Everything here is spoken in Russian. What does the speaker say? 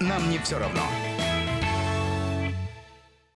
нам не все равно.